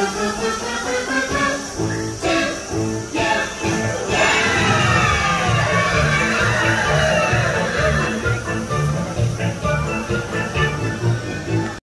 Thank you.